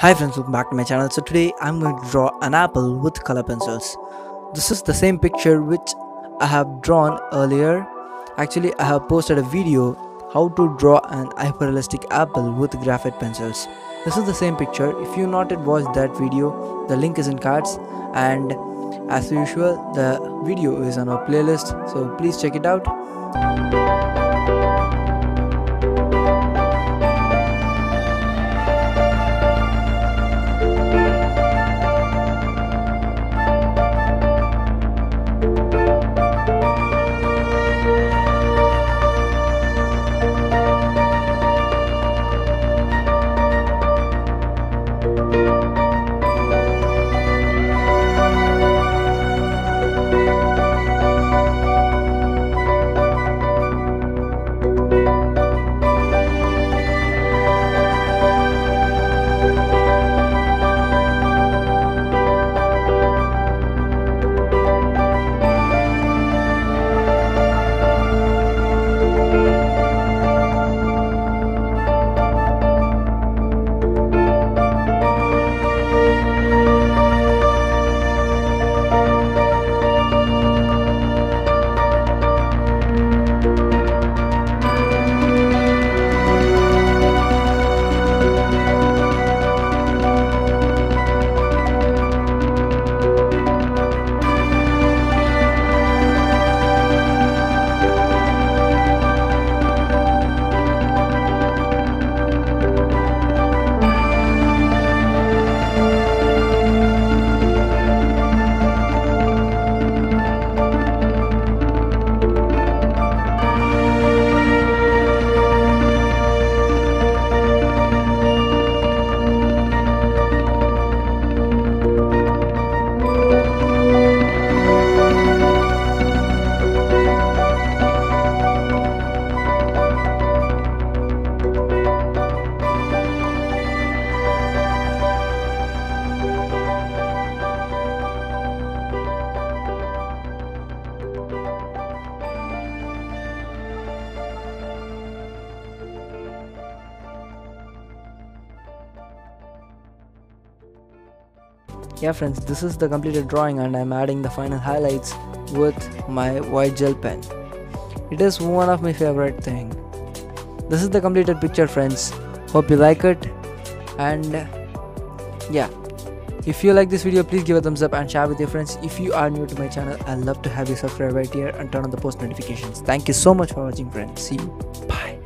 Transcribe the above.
Hi friends, welcome back to my channel. So today I'm going to draw an apple with color pencils. This is the same picture which I have drawn earlier. Actually, I have posted a video how to draw an hyperrealistic apple with graphite pencils. This is the same picture. If you not yet watched that video, the link is in cards and as usual the video is on our playlist so please check it out. Yeah friends, this is the completed drawing and I'm adding the final highlights with my white gel pen. It is one of my favorite thing. This is the completed picture friends. Hope you like it and yeah. If you like this video please give a thumbs up and share with your friends. If you are new to my channel I'd love to have you subscribe right here and turn on the post notifications. Thank you so much for watching friends. See you. Bye.